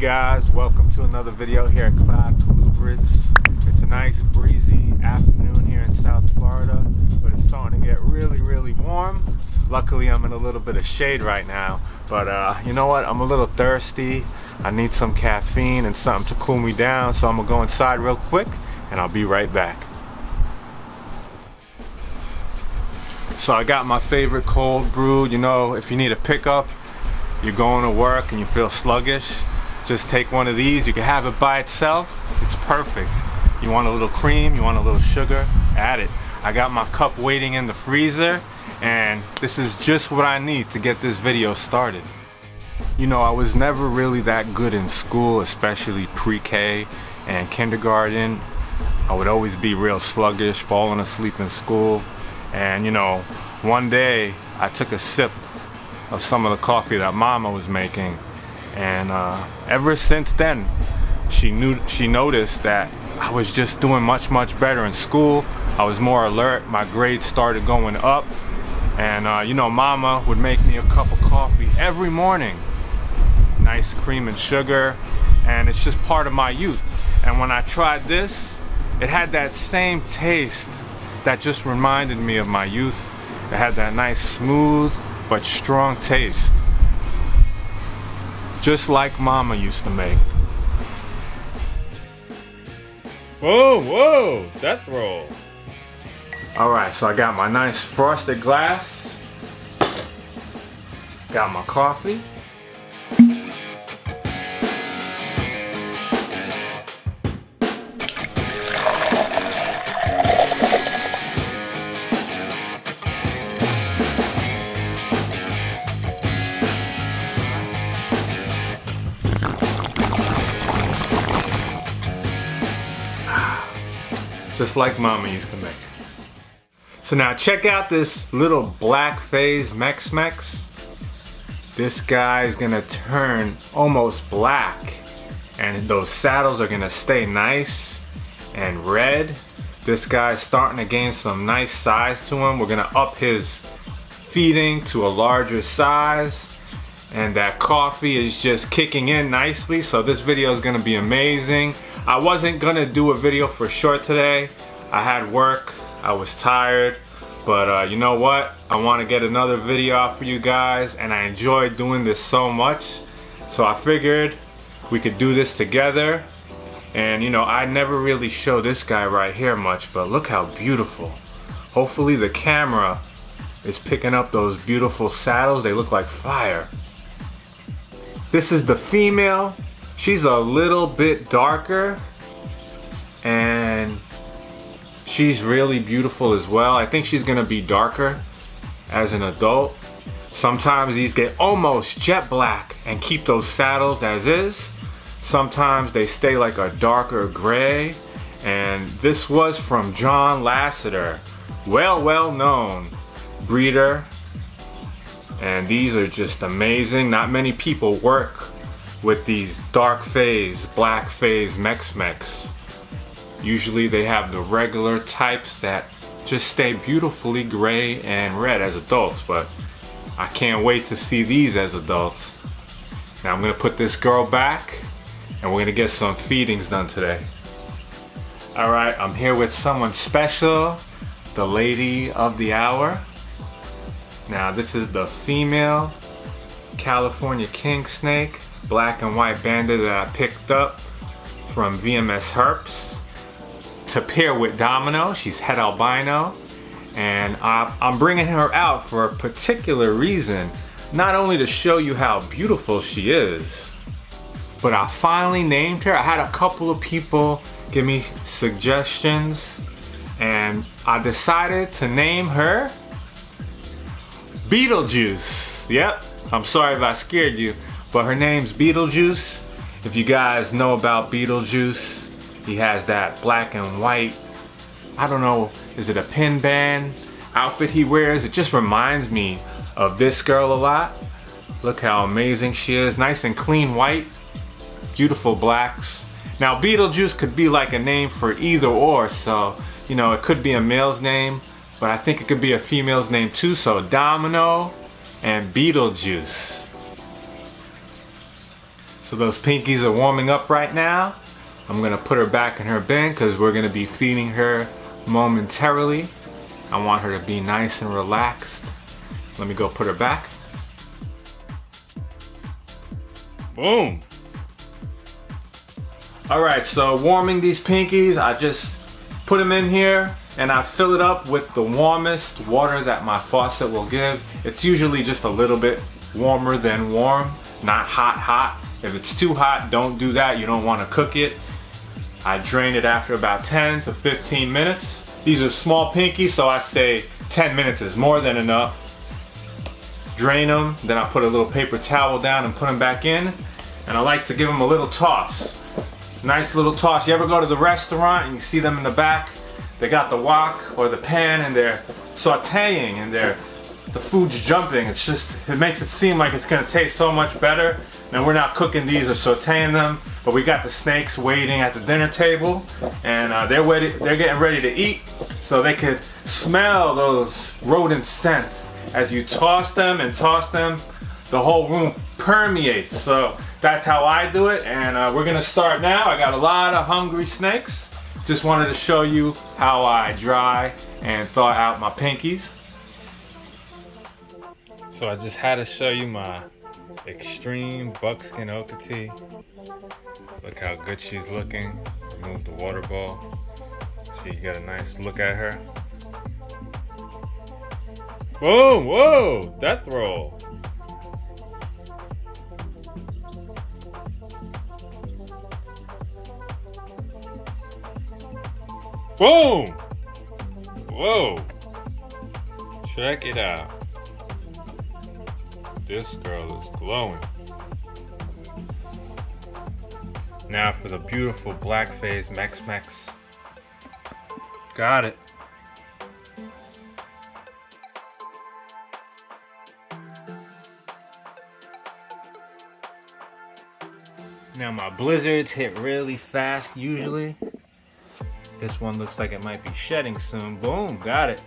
guys, welcome to another video here at Cloud Colubrids. It's a nice breezy afternoon here in South Florida, but it's starting to get really, really warm. Luckily I'm in a little bit of shade right now, but uh, you know what, I'm a little thirsty. I need some caffeine and something to cool me down, so I'm gonna go inside real quick and I'll be right back. So I got my favorite cold brew, you know, if you need a pickup, you're going to work and you feel sluggish, just take one of these. You can have it by itself. It's perfect. You want a little cream, you want a little sugar, add it. I got my cup waiting in the freezer and this is just what I need to get this video started. You know, I was never really that good in school, especially pre-K and kindergarten. I would always be real sluggish, falling asleep in school. And you know, one day I took a sip of some of the coffee that mama was making and uh, ever since then she knew she noticed that I was just doing much much better in school. I was more alert. My grades started going up. And uh, you know mama would make me a cup of coffee every morning. Nice cream and sugar. And it's just part of my youth. And when I tried this it had that same taste that just reminded me of my youth. It had that nice smooth but strong taste. Just like mama used to make. Whoa, whoa, death roll. Alright, so I got my nice frosted glass. Got my coffee. Just like mama used to make. So now check out this little black phase Mex Mex. This guy is gonna turn almost black and those saddles are gonna stay nice and red. This guy's starting to gain some nice size to him. We're gonna up his feeding to a larger size and that coffee is just kicking in nicely so this video is gonna be amazing I wasn't gonna do a video for short today. I had work. I was tired. But uh, you know what? I want to get another video out for you guys and I enjoy doing this so much. So I figured we could do this together. And you know I never really show this guy right here much but look how beautiful. Hopefully the camera is picking up those beautiful saddles. They look like fire. This is the female. She's a little bit darker and she's really beautiful as well. I think she's gonna be darker as an adult. Sometimes these get almost jet black and keep those saddles as is. Sometimes they stay like a darker gray. And this was from John Lasseter, well, well known breeder and these are just amazing. Not many people work with these dark phase, black phase Mex Mex. Usually they have the regular types that just stay beautifully gray and red as adults, but I can't wait to see these as adults. Now I'm gonna put this girl back and we're gonna get some feedings done today. All right, I'm here with someone special, the lady of the hour. Now this is the female California king snake, black and white banded that I picked up from VMS Herps to pair with Domino. She's het albino and I'm bringing her out for a particular reason. Not only to show you how beautiful she is, but I finally named her. I had a couple of people give me suggestions and I decided to name her Beetlejuice. Yep, I'm sorry if I scared you, but her name's Beetlejuice. If you guys know about Beetlejuice, he has that black and white, I don't know, is it a pin band outfit he wears? It just reminds me of this girl a lot. Look how amazing she is. Nice and clean white, beautiful blacks. Now Beetlejuice could be like a name for either or, so, you know, it could be a male's name but I think it could be a female's name too, so Domino and Beetlejuice. So those pinkies are warming up right now. I'm gonna put her back in her bin because we're gonna be feeding her momentarily. I want her to be nice and relaxed. Let me go put her back. Boom. All right, so warming these pinkies, I just put them in here and I fill it up with the warmest water that my faucet will give. It's usually just a little bit warmer than warm, not hot, hot. If it's too hot, don't do that. You don't wanna cook it. I drain it after about 10 to 15 minutes. These are small pinkies, so I say 10 minutes is more than enough. Drain them, then I put a little paper towel down and put them back in. And I like to give them a little toss. Nice little toss. You ever go to the restaurant and you see them in the back? They got the wok or the pan and they're sauteing and they're the food's jumping. It's just, it makes it seem like it's gonna taste so much better. Now we're not cooking these or sauteing them, but we got the snakes waiting at the dinner table and uh, they're ready, they're getting ready to eat so they could smell those rodent scent. As you toss them and toss them, the whole room permeates. So that's how I do it and uh, we're gonna start now. I got a lot of hungry snakes. Just wanted to show you how I dry and thaw out my pinkies. So I just had to show you my extreme buckskin Okeetee. Look how good she's looking. Remove the water ball. So you got a nice look at her. Boom! Whoa! Death roll. Boom! Whoa! Check it out. This girl is glowing. Now for the beautiful black phase Mex Mex. Got it. Now my blizzards hit really fast usually. This one looks like it might be shedding soon. Boom, got it.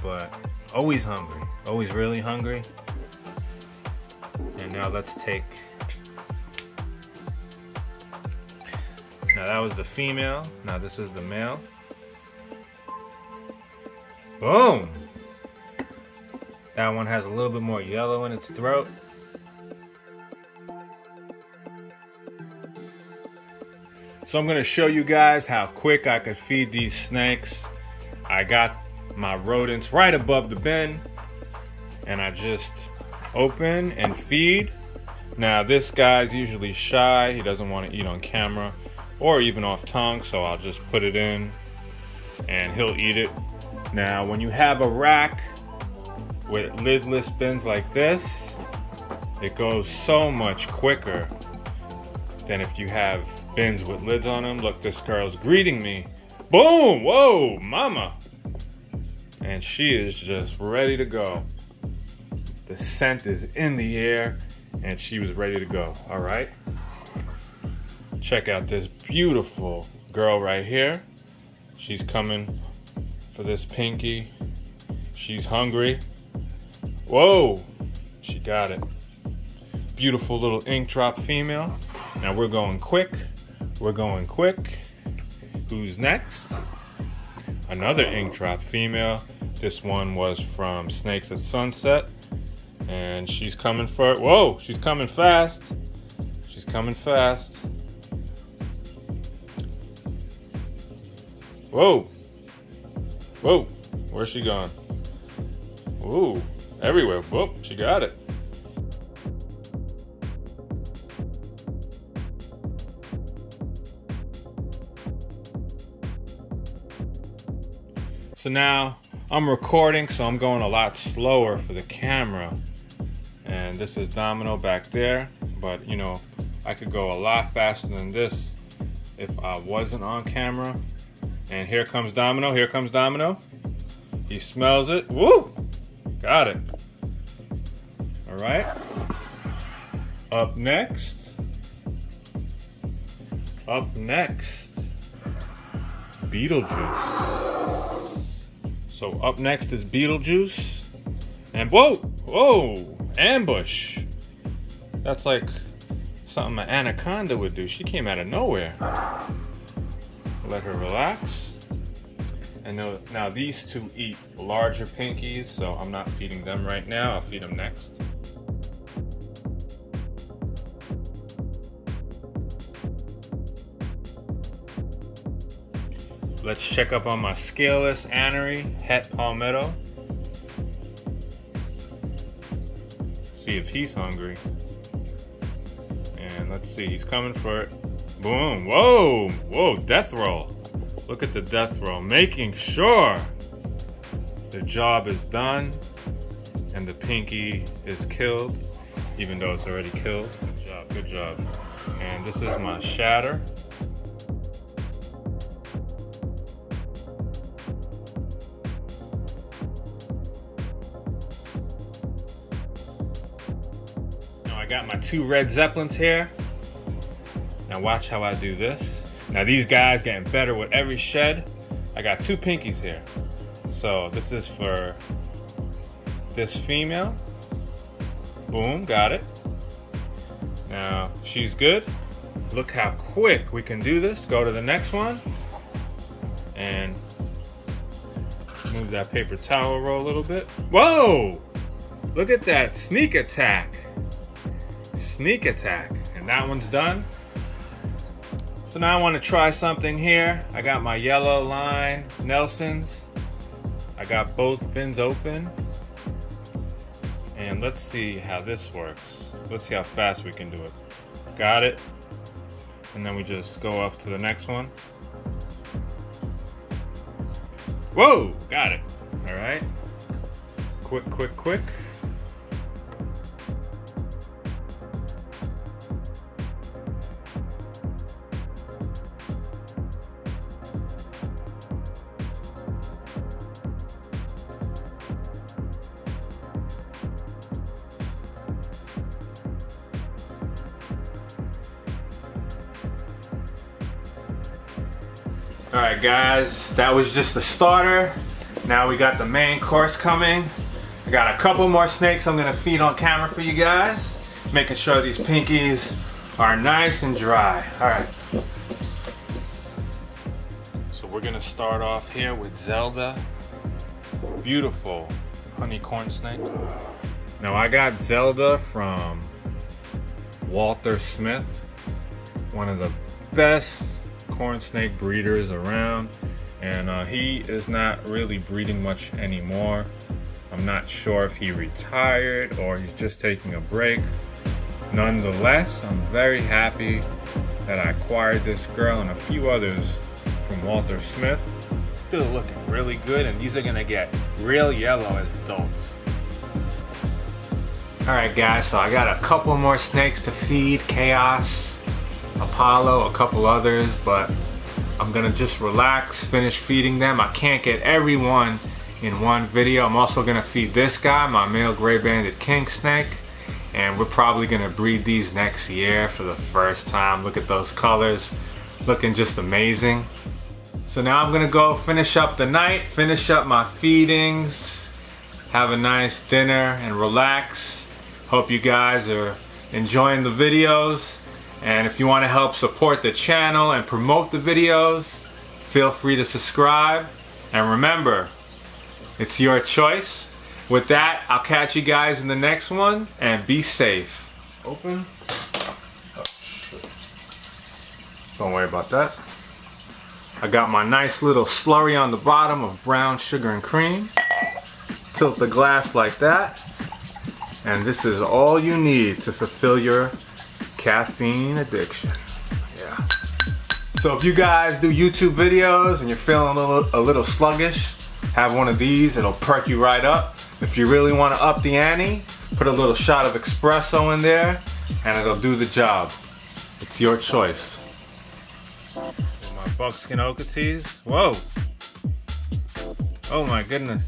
But always hungry, always really hungry. Now let's take, now that was the female, now this is the male. Boom! That one has a little bit more yellow in its throat. So I'm gonna show you guys how quick I could feed these snakes. I got my rodents right above the bin and I just open and feed. Now this guy's usually shy. He doesn't want to eat on camera or even off tongue. So I'll just put it in and he'll eat it. Now when you have a rack with lidless bins like this, it goes so much quicker than if you have bins with lids on them. Look, this girl's greeting me. Boom! Whoa, mama! And she is just ready to go. The scent is in the air and she was ready to go. All right. Check out this beautiful girl right here. She's coming for this pinky. She's hungry. Whoa, she got it. Beautiful little ink drop female. Now we're going quick. We're going quick. Who's next? Another ink drop female. This one was from Snakes at Sunset. And she's coming for it. Whoa, she's coming fast. She's coming fast. Whoa. Whoa. Where's she going? Ooh, everywhere. Whoop, she got it. So now I'm recording, so I'm going a lot slower for the camera. And this is Domino back there, but you know, I could go a lot faster than this if I wasn't on camera. And here comes Domino, here comes Domino. He smells it, woo! Got it. All right. Up next, up next, Beetlejuice. So up next is Beetlejuice. And whoa, whoa, ambush. That's like Something an anaconda would do. She came out of nowhere. Let her relax. And now, now these two eat larger pinkies, so I'm not feeding them right now. I'll feed them next. Let's check up on my scaleless anery, het palmetto. See if he's hungry. And let's see, he's coming for it. Boom, whoa, whoa, death roll. Look at the death roll, making sure the job is done and the pinky is killed, even though it's already killed. Good job, good job. And this is my shatter. I got my two red Zeppelins here. Now watch how I do this. Now these guys getting better with every shed. I got two pinkies here. So this is for this female. Boom, got it. Now she's good. Look how quick we can do this. Go to the next one. And move that paper towel roll a little bit. Whoa! Look at that sneak attack sneak attack. And that one's done. So now I want to try something here. I got my yellow line Nelsons. I got both bins open. And let's see how this works. Let's see how fast we can do it. Got it. And then we just go off to the next one. Whoa, got it. All right. Quick, quick, quick. All right, guys, that was just the starter. Now we got the main course coming. I got a couple more snakes I'm gonna feed on camera for you guys, making sure these pinkies are nice and dry. All right. So we're gonna start off here with Zelda. Beautiful honey corn snake. Now I got Zelda from Walter Smith, one of the best corn snake breeders around and uh, he is not really breeding much anymore. I'm not sure if he retired or he's just taking a break. Nonetheless, I'm very happy that I acquired this girl and a few others from Walter Smith. Still looking really good and these are gonna get real yellow as adults. Alright guys, so I got a couple more snakes to feed, Chaos, Apollo, a couple others, but I'm gonna just relax, finish feeding them. I can't get everyone in one video. I'm also gonna feed this guy, my male gray banded king snake, and we're probably gonna breed these next year for the first time. Look at those colors, looking just amazing. So now I'm gonna go finish up the night, finish up my feedings, have a nice dinner and relax. Hope you guys are enjoying the videos. And if you want to help support the channel and promote the videos, feel free to subscribe. And remember, it's your choice. With that, I'll catch you guys in the next one and be safe. Open. Oh, Don't worry about that. I got my nice little slurry on the bottom of brown sugar and cream. Tilt the glass like that. And this is all you need to fulfill your caffeine addiction. Yeah. So if you guys do YouTube videos and you're feeling a little, a little sluggish, have one of these, it'll perk you right up. If you really want to up the ante, put a little shot of espresso in there and it'll do the job. It's your choice. My buckskin Okeetees. Whoa. Oh my goodness.